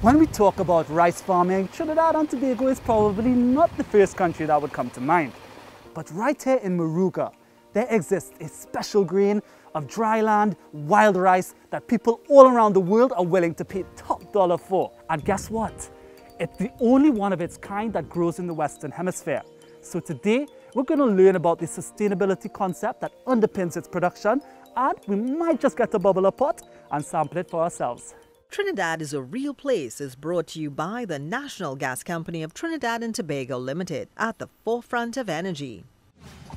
When we talk about rice farming, Trinidad and Tobago is probably not the first country that would come to mind. But right here in Moruga, there exists a special grain of dry land, wild rice that people all around the world are willing to pay top dollar for. And guess what? It's the only one of its kind that grows in the Western Hemisphere. So today, we're going to learn about the sustainability concept that underpins its production, and we might just get to bubble a pot and sample it for ourselves. Trinidad is a real place is brought to you by the National Gas Company of Trinidad and Tobago Limited at the forefront of energy.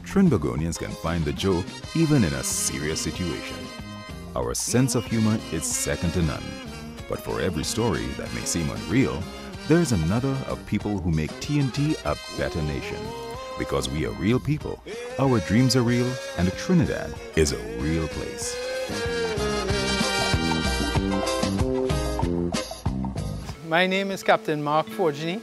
Trinbagonians can find the joke even in a serious situation. Our sense of humor is second to none. But for every story that may seem unreal, there's another of people who make TNT a better nation. Because we are real people, our dreams are real, and Trinidad is a real place. My name is Captain Mark Forgini.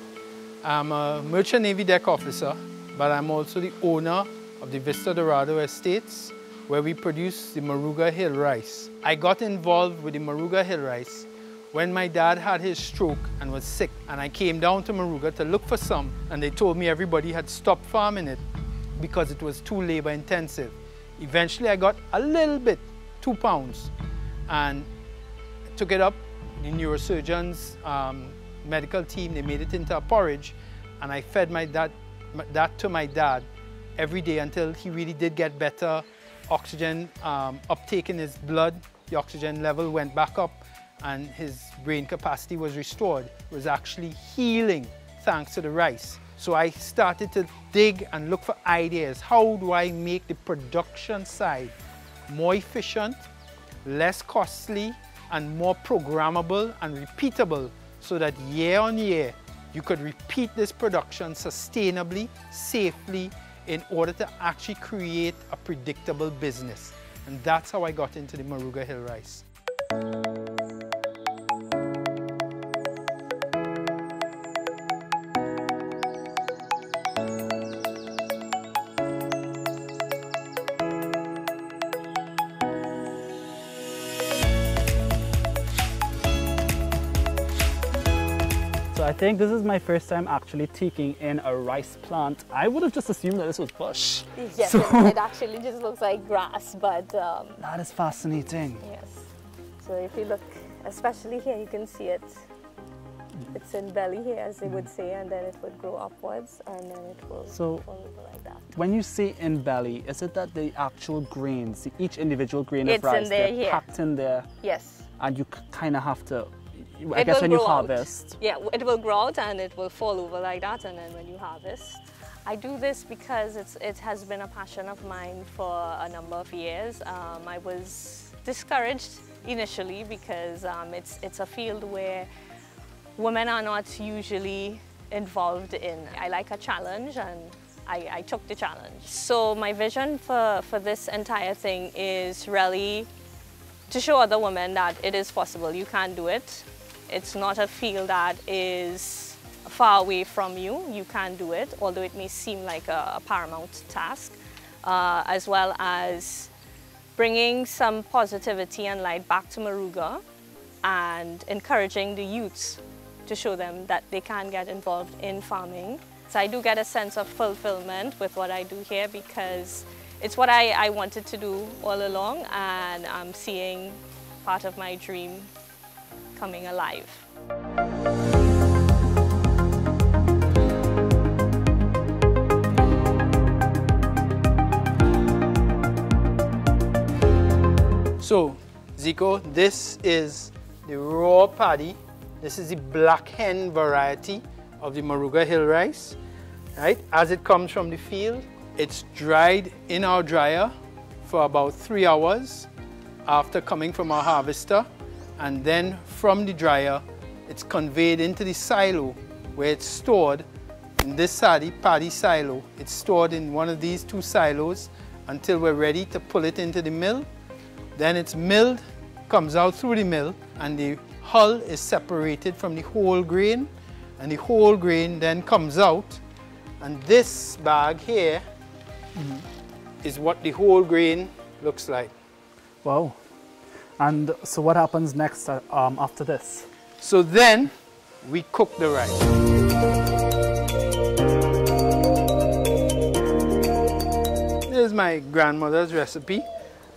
I'm a Merchant Navy deck officer, but I'm also the owner of the Vista Dorado Estates, where we produce the Moruga Hill rice. I got involved with the Moruga Hill rice when my dad had his stroke and was sick, and I came down to Moruga to look for some, and they told me everybody had stopped farming it because it was too labor intensive. Eventually I got a little bit, two pounds, and took it up. The neurosurgeon's um, medical team, they made it into a porridge, and I fed my dad, that to my dad every day until he really did get better. Oxygen um, uptake in his blood, the oxygen level went back up and his brain capacity was restored. It was actually healing thanks to the rice. So I started to dig and look for ideas. How do I make the production side more efficient, less costly, and more programmable and repeatable so that year on year you could repeat this production sustainably, safely, in order to actually create a predictable business. And that's how I got into the Moruga Hill Rice. I think this is my first time actually taking in a rice plant. I would have just assumed that this was bush. Yes, so, it, it, actually just looks like grass, but... Um, that is fascinating. Yes. So if you look, especially here, you can see it. It's in belly here, as they would mm. say, and then it would grow upwards, and then it will so, fall over like that. When you say in belly, is it that the actual grains, each individual grain it's of rice, there, they're yeah. packed in there? Yes. And you kind of have to I it guess when you harvest. Out. Yeah, it will grow out and it will fall over like that and then when you harvest. I do this because it's, it has been a passion of mine for a number of years. Um, I was discouraged initially because um, it's, it's a field where women are not usually involved in. I like a challenge and I, I took the challenge. So my vision for, for this entire thing is really to show other women that it is possible, you can do it. It's not a field that is far away from you. You can do it, although it may seem like a, a paramount task, uh, as well as bringing some positivity and light back to Moruga and encouraging the youths to show them that they can get involved in farming. So I do get a sense of fulfillment with what I do here because it's what I, I wanted to do all along and I'm seeing part of my dream coming alive. So, Zico, this is the raw paddy. This is the black hen variety of the Moruga Hill rice. Right? As it comes from the field, it's dried in our dryer for about three hours after coming from our harvester and then from the dryer it's conveyed into the silo where it's stored in this sadi paddy silo. It's stored in one of these two silos until we're ready to pull it into the mill. Then it's milled, comes out through the mill and the hull is separated from the whole grain and the whole grain then comes out and this bag here mm -hmm. is what the whole grain looks like. Wow. And so what happens next uh, um, after this? So then we cook the rice. This is my grandmother's recipe.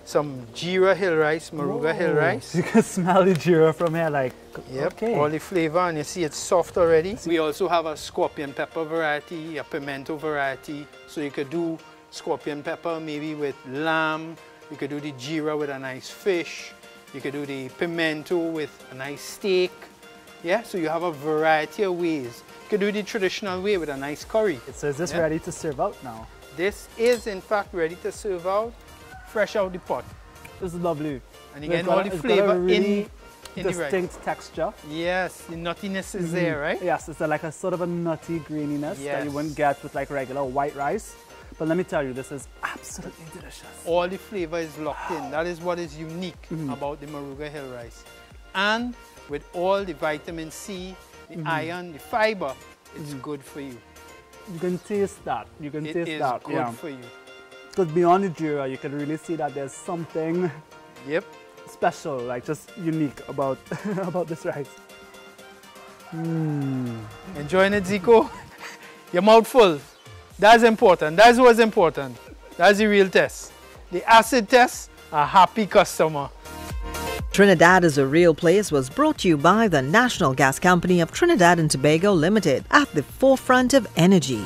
Some Jeera hill rice, Moruga hill rice. You can smell the Jeera from here, like, Yep, okay. all the flavor and you see it's soft already. We also have a scorpion pepper variety, a pimento variety. So you could do scorpion pepper maybe with lamb. You could do the Jeera with a nice fish. You could do the pimento with a nice steak. Yeah, so you have a variety of ways. You could do the traditional way with a nice curry. So is this Yeah. ready to serve out now? This is in fact ready to serve out, fresh out the pot. This is lovely. And you get all the it's got a flavor really in, in the rice. distinct texture. Yes, the nuttiness is there, mm-hmm. right? Yes, it's a, like a sort of a nutty graininess that you wouldn't get with like regular white rice. But let me tell you, this is absolutely delicious. all the flavor is locked in. That is what is unique Mm-hmm. about the Moruga Hill rice. And with all the vitamin C, the Mm-hmm. iron, the fiber, it's good for you. You can taste that. You can It taste is that. good yeah. for you. Because beyond the Jeera, you can really see that there's something Yep. special, like just unique about about this rice. Enjoying it, Zico? Your mouth full. That's important. That's what's important. That's the real test. The acid test, a happy customer. Trinidad is a Real Place was brought to you by the National Gas Company of Trinidad and Tobago Limited at the forefront of energy.